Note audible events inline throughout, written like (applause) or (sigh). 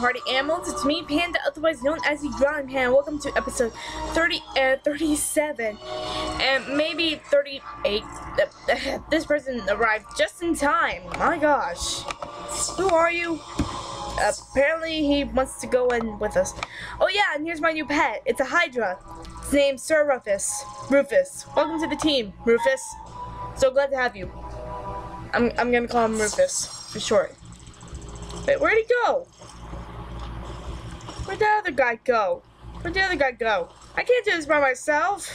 party animals. It's me, Panda, otherwise known as the Growling Panda. Welcome to episode 30, uh, 37, and maybe 38. (laughs) This person arrived just in time. My gosh. Who are you? Apparently he wants to go in with us. Oh yeah, and here's my new pet. It's a Hydra. His name's Sir Rufus. Rufus. Welcome to the team, Rufus. So glad to have you. I'm, I'm gonna call him Rufus, for short. Wait, where'd he go? Where'd the other guy go? Where'd the other guy go? I can't do this by myself.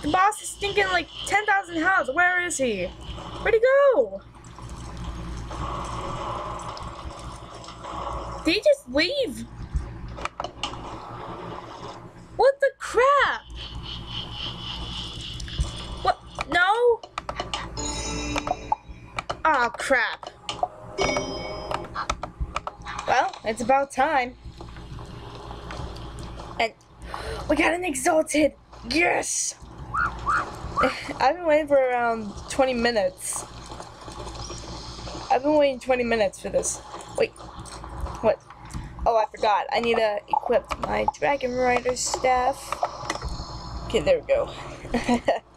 The boss is stinking like 10,000 health. Where is he? Where'd he go? Did he just leave? What the crap? What? No? Oh crap. Well, it's about time. And we got an exalted. Yes! (sighs) I've been waiting for around 20 minutes. I've been waiting 20 minutes for this. Wait. What? Oh, I forgot. I need to equip my Dragon Rider staff. Okay, there we go. (laughs)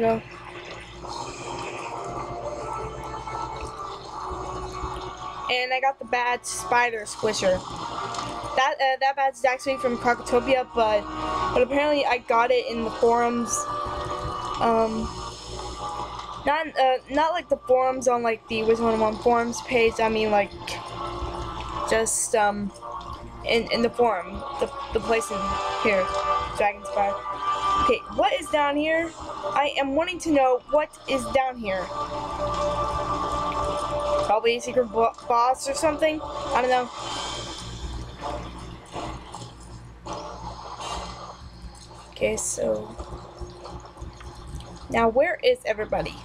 go. And I got the bad Spider Squisher. That uh, that badge is actually from Krokotopia, but but apparently I got it in the forums. Um, not uh, not like the forums on like the Wizard 101 forums page. I mean like just um in in the forum, the the place in here, Dragonspire. Okay, what is down here? I am wanting to know what is down here. Probably a secret bo boss or something. I don't know. Okay, so now where is everybody?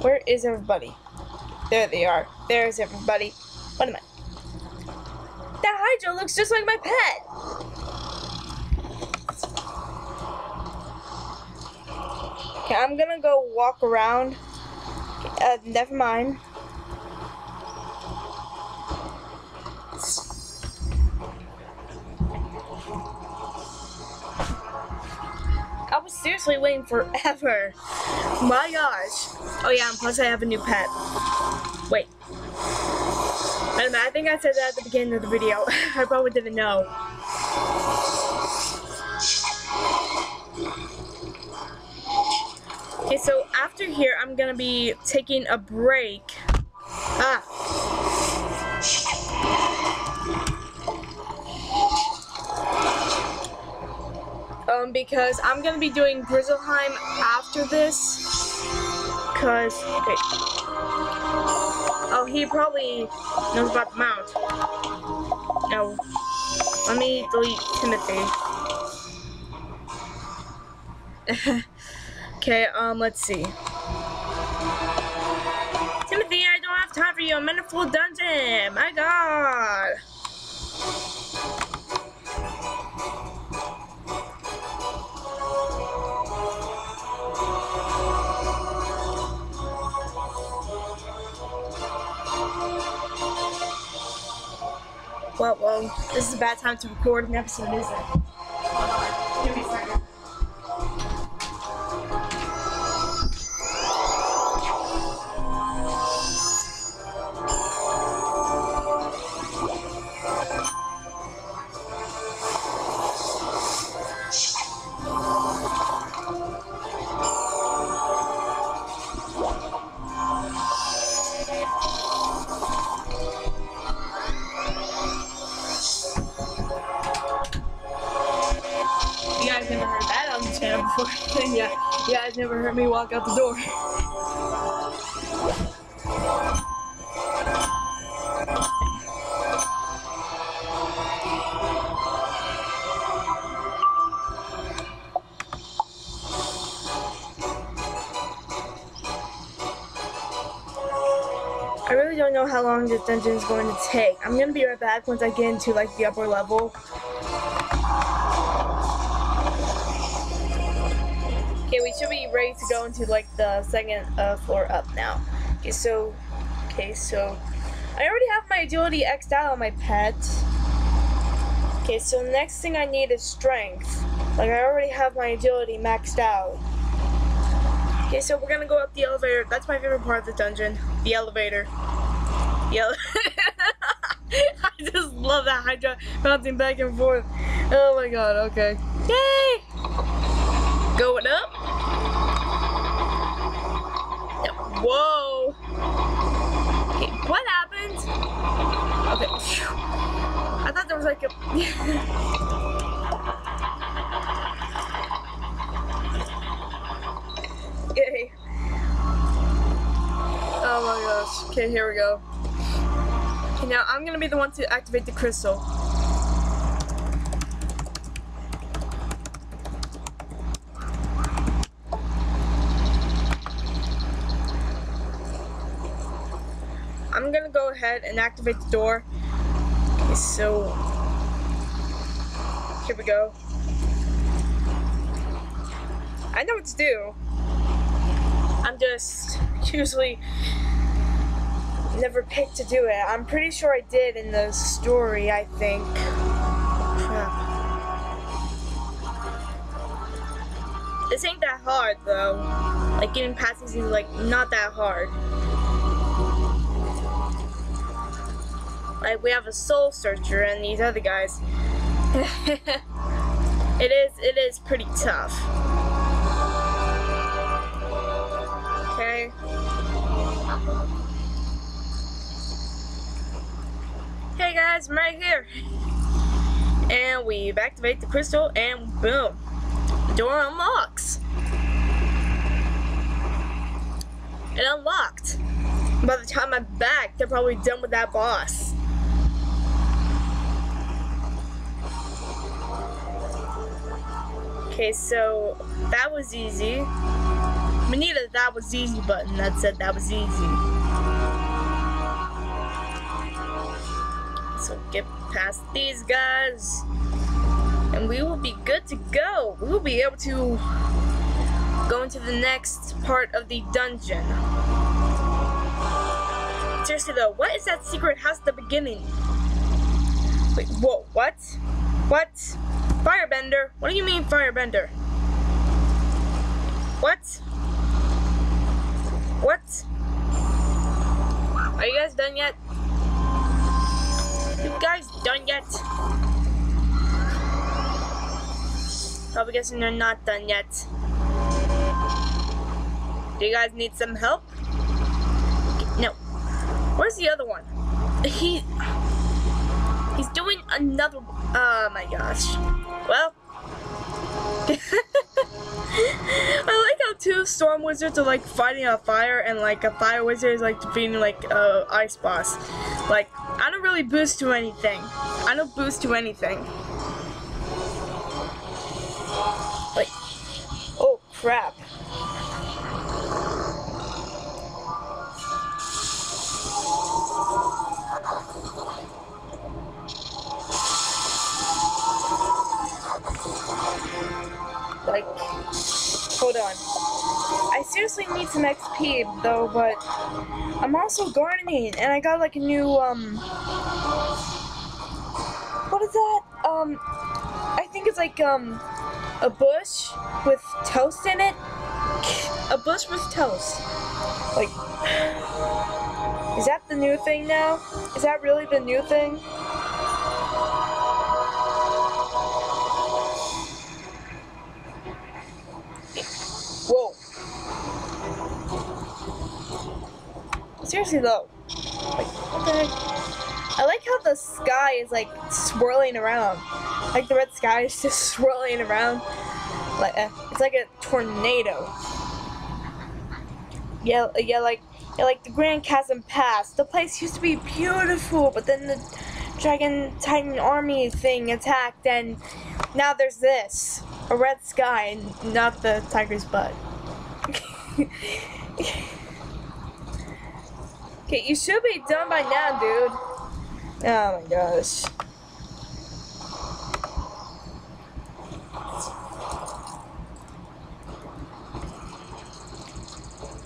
Where is everybody? There they are. There's everybody. What am I? That Hydra looks just like my pet. Okay, I'm gonna go walk around. Uh, never mind. I was seriously waiting forever. My gosh. Oh yeah, and plus I have a new pet. Wait. A minute, I think I said that at the beginning of the video. (laughs) I probably didn't know. Okay, so after here, I'm gonna be taking a break. Ah. Um, because I'm gonna be doing Grizzleheim after this. Cause, okay. Oh, he probably knows about the mount. No. Let me delete Timothy. (laughs) Okay, um, let's see. Timothy, I don't have time for you. I'm in a full dungeon. My god. Well, well, this is a bad time to record an episode, isn't it? Walk out the door. I really don't know how long this dungeon is going to take. I'm gonna be right back once I get into like the upper level. Ready to go into like the second uh, floor up now. Okay, so, okay, so I already have my agility xed out on my pet. Okay, so next thing I need is strength. Like I already have my agility maxed out. Okay, so we're gonna go up the elevator. That's my favorite part of the dungeon. The elevator. The ele (laughs) I just love that Hydra bouncing back and forth. Oh my god, okay. Yay! Going up. Whoa. Okay, what happened? Okay. I thought there was like a. (laughs) Oh my gosh. Okay, here we go. Okay, now I'm gonna be the one to activate the crystal. I'm gonna go ahead and activate the door. Okay, so here we go. I know what to do. I'm just usually never picked to do it. I'm pretty sure I did in the story, I think. This ain't that hard though. Like getting past is like not that hard. Like we have a soul searcher and these other guys. (laughs) it is it is pretty tough. Okay. Hey guys, I'm right here. And we activate the crystal and boom. Door unlocks. It unlocked. By the time I'm back, they're probably done with that boss. Okay, so that was easy. Needed that was easy button that said that was easy. So get past these guys and we will be good to go. We will be able to go into the next part of the dungeon. Seriously though, what is that secret house at the beginning? Wait, whoa, what? What? Firebender? What do you mean firebender? What? What? Are you guys done yet? You guys done yet? Probably guessing they're not done yet. Do you guys need some help? No. Where's the other one? He... He's doing another... Oh my gosh. Well... (laughs) I like how two storm wizards are like fighting a fire and like a fire wizard is like defeating like a ice boss. Like I don't really boost to anything. I don't boost to anything. Like oh crap. I seriously need some XP though, but I'm also gardening and I got like a new, um, what is that? Um, I think it's like, um, a bush with toast in it. A bush with toast. Like, (sighs) is that the new thing now? Is that really the new thing? Seriously though. Like, what the heck? I like how the sky is like swirling around. Like the red sky is (laughs) just swirling around. Like uh, it's like a tornado. Yeah, yeah, like yeah, like the Grand Chasm Pass. The place used to be beautiful, but then the Dragon Titan Army thing attacked, and now there's this a red sky, and not the tiger's butt. (laughs) okay, you should be done by now, dude. Oh my gosh.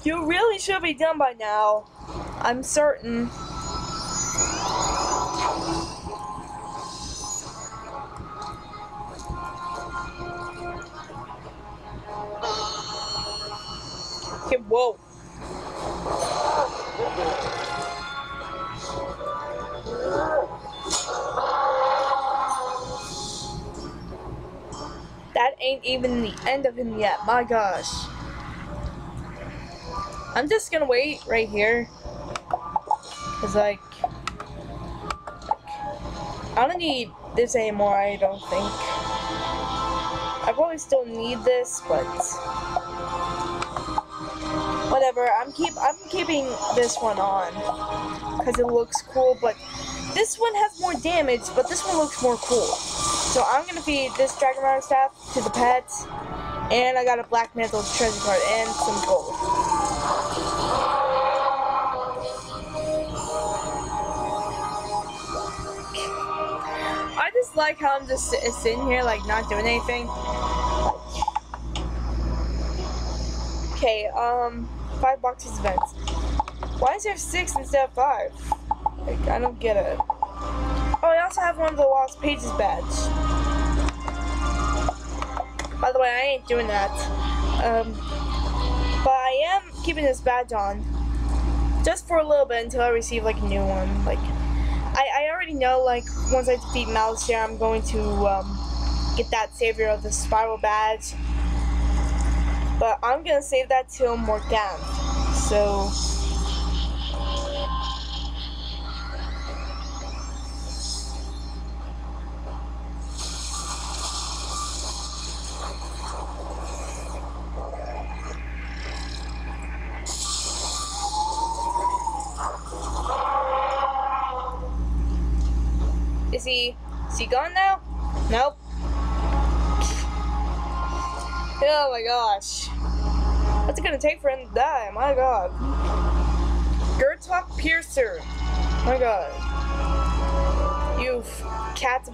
You really should be done by now. I'm certain. Okay, whoa. Even the end of him yet, my gosh. I'm just gonna wait right here. Cause like, I don't need this anymore, I don't think. I probably still need this, but whatever. I'm keep I'm keeping this one on because it looks cool, but this one has more damage, but this one looks more cool. So I'm gonna feed this Dragon Rider staff to the pets, and I got a Black Mantle treasure card and some gold. I just like how I'm just sitting here, like not doing anything. Okay, um, five boxes of events. Why is there six instead of five? Like, I don't get it. Oh, I also have one of the Lost Pages badge. By the way, I ain't doing that. Um, but I am keeping this badge on. Just for a little bit until I receive, like, a new one. Like, I, I already know, like, once I defeat Malistaire, I'm going to, um, get that Savior of the Spiral badge. But I'm gonna save that till Morgan. So,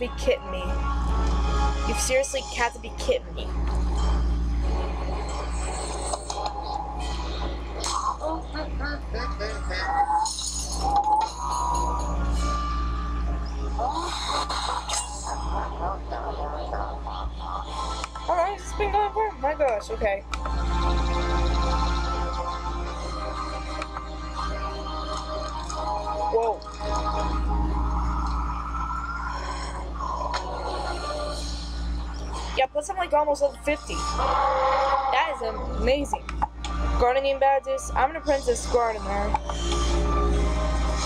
be kidding me. You've seriously got to be kidding me. Alright, it's been going for my gosh, okay. Whoa. Yeah, plus I'm like almost level 50. That is amazing. Gardening badges. I'm an apprentice gardener.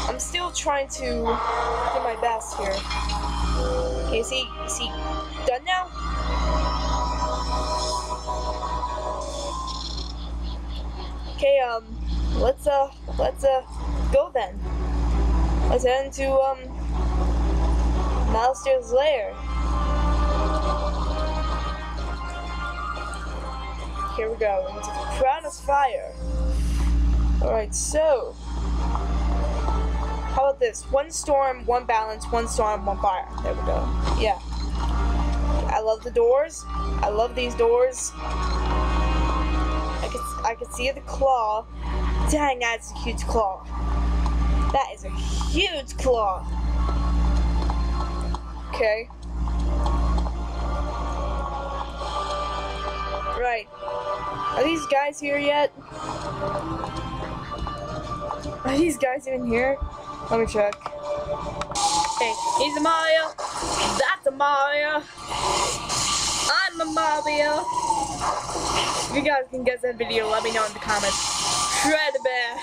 I'm still trying to do my best here. Okay, is he done now? Okay, um, let's, uh, let's, uh, go then. Let's head into, um, Malistaire's lair. Here we go, into the Crown of Fire. Alright, so, how about this? One storm, one balance, one storm, one fire. There we go. Yeah. I love the doors. I love these doors. I could I could see the claw. Dang, that's a huge claw. That is a huge claw. Okay. Right. Are these guys here yet? Are these guys even here? Let me check. Hey, he's a Mario. That's a Mario. I'm a Mario. If you guys can guess that video, let me know in the comments. Shred Bear.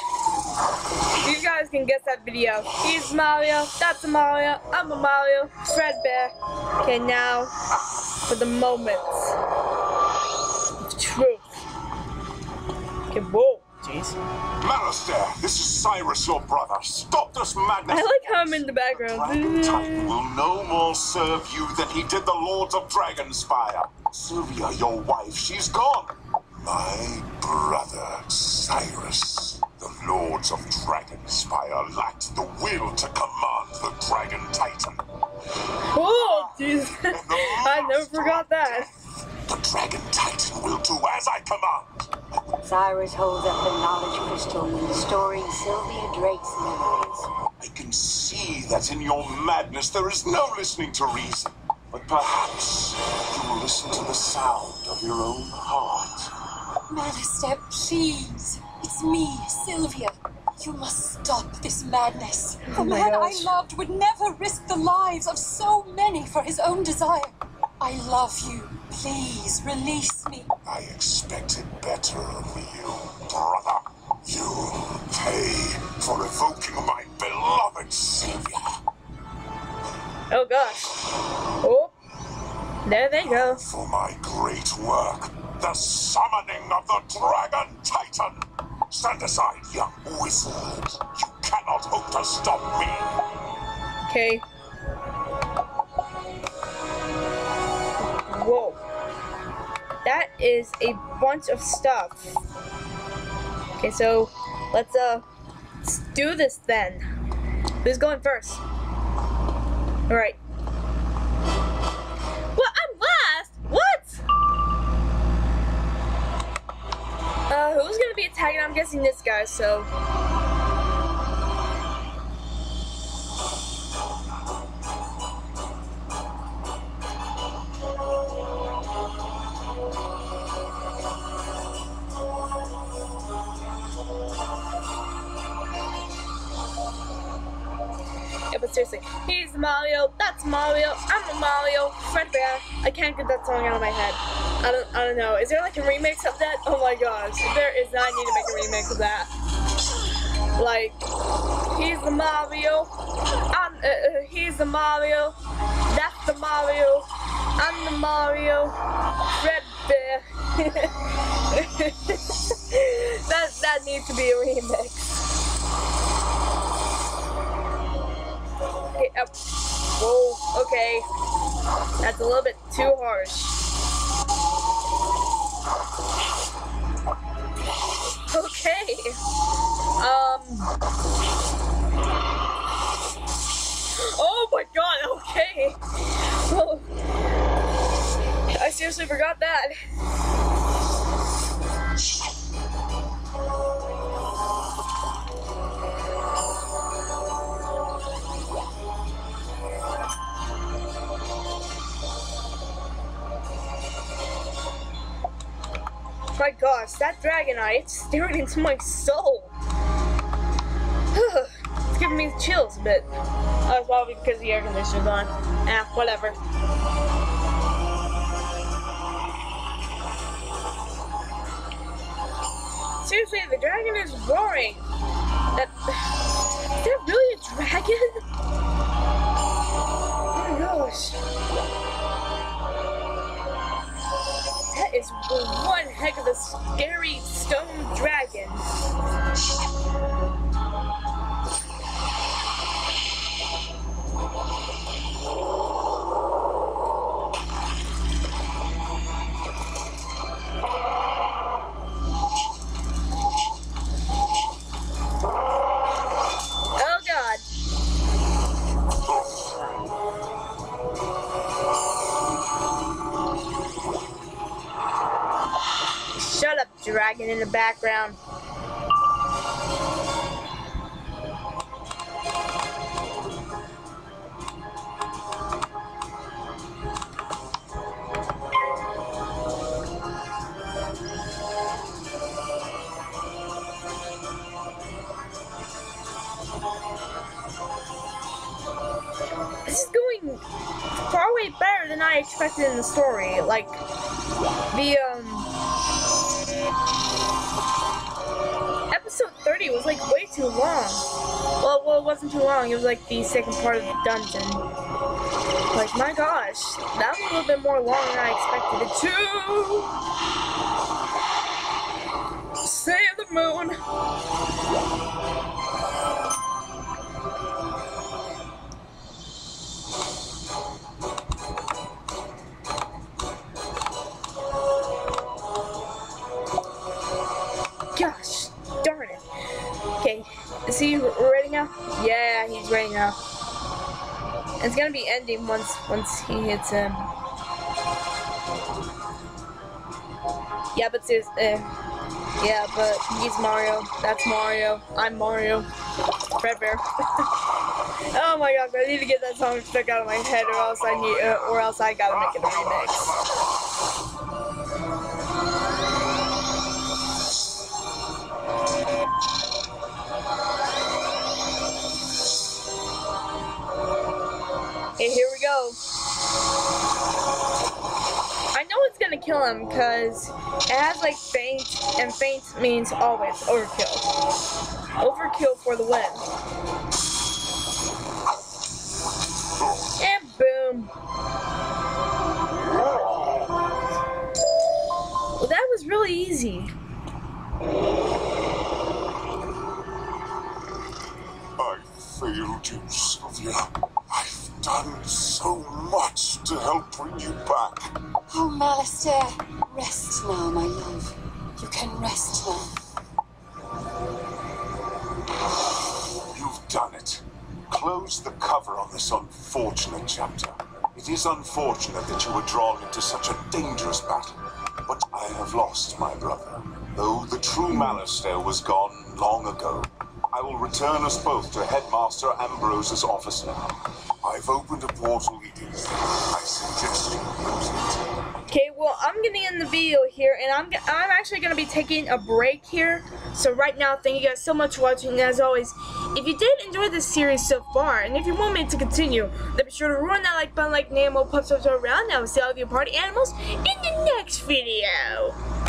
If you guys can guess that video, he's Mario. That's a Mario. I'm a Mario. Fred Bear. Okay, now for the moments of truth. Okay, whoa. Jeez. Malistaire, this is Cyrus, your brother. Stop this madness. I like how I'm in the background. Dragon Titan will no more serve you than he did the Lords of Dragonspire. Sylvia, your wife, she's gone. My brother, Cyrus. The Lords of Dragonspire lacked the will to command the Dragon Titan. Oh, jeez. (laughs) I never forgot that. The Dragon Titan will do as I command. I will Cyrus holds up the knowledge crystal, restoring Sylvia Drake's memories. I can see that in your madness there is no listening to reason. But perhaps you will listen to the sound of your own heart. Manister, please. It's me, Sylvia. You must stop this madness. The Oh my man gosh. I loved would never risk the lives of so many for his own desire. I love you. Please release me. I expected better of you, brother. You pay for evoking my beloved Sylvia. Oh gosh. Oh. There they go. For my great work, the summoning of the Dragon Titan. Stand aside, young wizard. You cannot hope to stop me. Okay. Is a bunch of stuff. Okay, so let's uh let's do this then. Who's going first? Alright. What? I'm last? What? Uh, who's gonna be attacking? I'm guessing this guy, so. Seriously, he's Mario, that's Mario, I'm a Mario, Fred Bear. I can't get that song out of my head. I don't, I don't know. Is there like a remix of that? Oh my gosh, if there is, I need to make a remix of that. Like, he's the Mario, I'm, uh, uh, he's the Mario, that's the Mario, I'm the Mario, Fred Bear. (laughs) that, that needs to be a remix. Okay, up. Whoa, okay. That's a little bit too harsh. Okay. Um. Oh my god, okay. Oh. (laughs) I seriously forgot that. My gosh, that Dragonite, it's staring into my soul. it's (sighs) giving me chills a bit. Oh, it's probably because the air conditioner's on. Ah, whatever. Seriously, the dragon is roaring. That (sighs) is that really a dragon? Oh my gosh. That is one scary stone dragon. In the background. This is going far way better than I expected in the story. Like, the, um, 30 was like way too long. Well, well, it wasn't too long. It was like the second part of the dungeon. Like, my gosh, that was a little bit more long than I expected it to. Save the moon. He ready now? Yeah, he's ready now. It's gonna be ending once once he hits him. Yeah, but seriously, uh, Yeah, but he's Mario. That's Mario. I'm Mario. Red Bear. (laughs) oh my god, I need to get that song stuck out of my head, or else I need, uh, or else I gotta make it a remix. I know it's gonna kill him because it has like faint, and faint means always overkill. Overkill for the win. And boom. Well, that was really easy. I failed you, Sylvia. I've done so to help bring you back. Oh, Malistaire, rest now, my love. You can rest now. You've done it. Close the cover on this unfortunate chapter. It is unfortunate that you were drawn into such a dangerous battle. But I have lost my brother. Though the true Malistaire was gone long ago, I will return us both to Headmaster Ambrose's office now. I've opened a portal. Okay, well, I'm gonna end the video here, and I'm I'm actually gonna be taking a break here. So right now, thank you guys so much for watching. As always, if you did enjoy this series so far, and if you want me to continue, then be sure to ruin that like button like Namo pups up around. I will see all of your party animals in the next video.